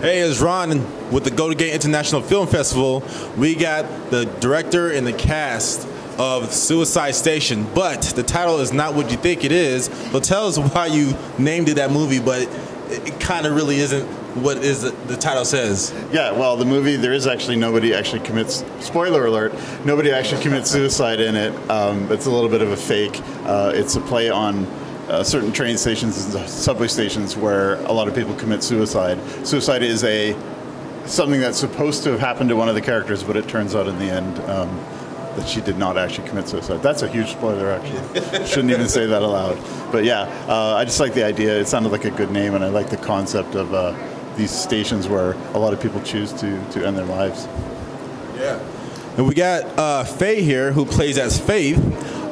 Hey, it's Ron with the Golden Gate International Film Festival. We got the director and the cast of Suicide Station, but the title is not what you think it is. So tell us why you named it that movie, but it, it kind of really isn't what is the, the title says. Yeah, well, the movie there is actually nobody actually commits. Spoiler alert: nobody actually commits suicide in it. Um, it's a little bit of a fake. Uh, it's a play on uh, certain train stations and subway stations where a lot of people commit suicide. Suicide is a something that's supposed to have happened to one of the characters, but it turns out in the end um, that she did not actually commit suicide. That's a huge spoiler, actually. Shouldn't even say that aloud. But yeah, uh, I just like the idea. It sounded like a good name, and I like the concept of uh, these stations where a lot of people choose to, to end their lives. Yeah. And we got uh, Fay here, who plays as Faith.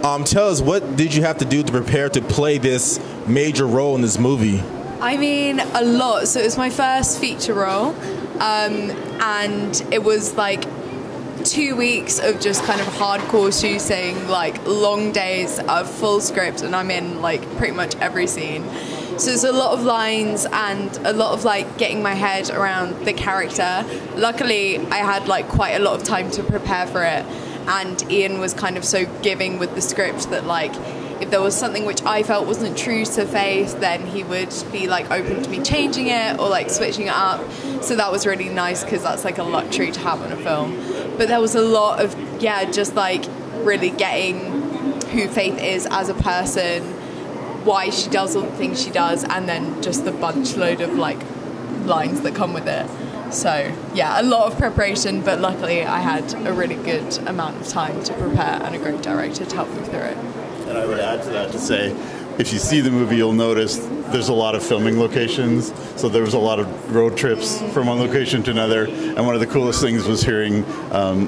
Um, tell us, what did you have to do to prepare to play this major role in this movie? I mean, a lot. So it was my first feature role, um, and it was like two weeks of just kind of hardcore shooting, like long days of full script, and I'm in like pretty much every scene. So there's a lot of lines and a lot of like getting my head around the character. Luckily, I had like quite a lot of time to prepare for it and Iain was kind of so giving with the script that like if there was something which I felt wasn't true to Faith, then he would be like open to me changing it or like switching it up. So that was really nice because that's like a luxury to have on a film. But there was a lot of yeah, just like really getting who Faith is as a person, why she does all the things she does, and then just the bunch load of like lines that come with it. So, yeah, a lot of preparation, but luckily I had a really good amount of time to prepare and a great director to help me through it. And I would add to that to say, if you see the movie, you'll notice there's a lot of filming locations. So there was a lot of road trips from one location to another. And one of the coolest things was hearing um,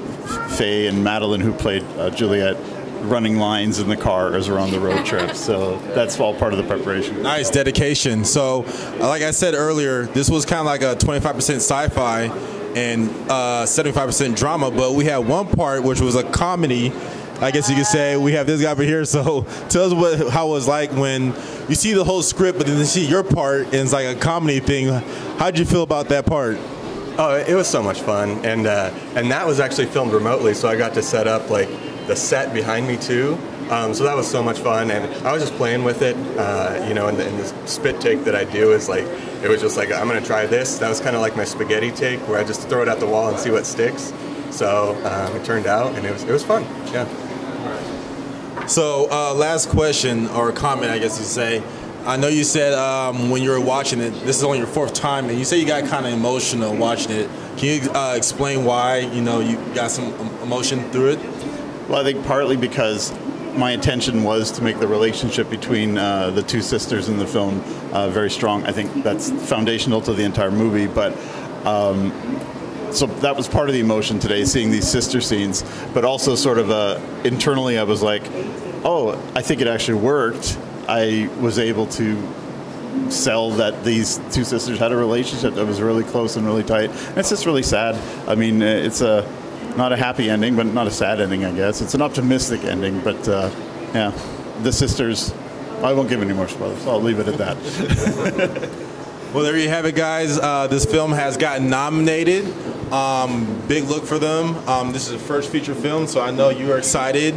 Fay and Madeline, who played uh, Juliet, running lines in the car as we're on the road trip. So that's all part of the preparation. Nice dedication. So, uh, like I said earlier, this was kind of like a 25% sci-fi and uh, 75% drama, but we had one part which was a comedy. I guess you could say we have this guy over here. So tell us what how it was like when you see the whole script, but then you see your part and it's like a comedy thing. How'd you feel about that part? Oh, it was so much fun, and uh, and that was actually filmed remotely, so I got to set up like the set behind me too. Um, so that was so much fun, and I was just playing with it. Uh, you know, and the, and the, spit take that I do is like, it was just like, I'm gonna try this. That was kind of like my spaghetti take, where I just throw it at the wall and see what sticks. So um, it turned out, and it was it was fun. Yeah. So uh, last question or comment, I guess you say. I know you said um, when you were watching it, this is only your fourth time, and you say you got kind of emotional watching it. Can you uh, explain why? You know, you got some emotion through it. Well, I think partly because my intention was to make the relationship between uh, the two sisters in the film uh, very strong. I think that's foundational to the entire movie, but. Um, so that was part of the emotion today, seeing these sister scenes, but also sort of uh, internally, I was like, "Oh, I think it actually worked." I was able to sell that these two sisters had a relationship that was really close and really tight. And it's just really sad. I mean, it's a not a happy ending, but not a sad ending, I guess. It's an optimistic ending, but uh, yeah, the sisters. I won't give any more spoilers. I'll leave it at that. well, there you have it, guys. Uh, this film has gotten nominated. Um, big look for them. Um, this is a first feature film, so I know you are excited.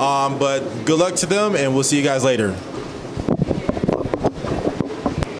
Um, but good luck to them, and we'll see you guys later.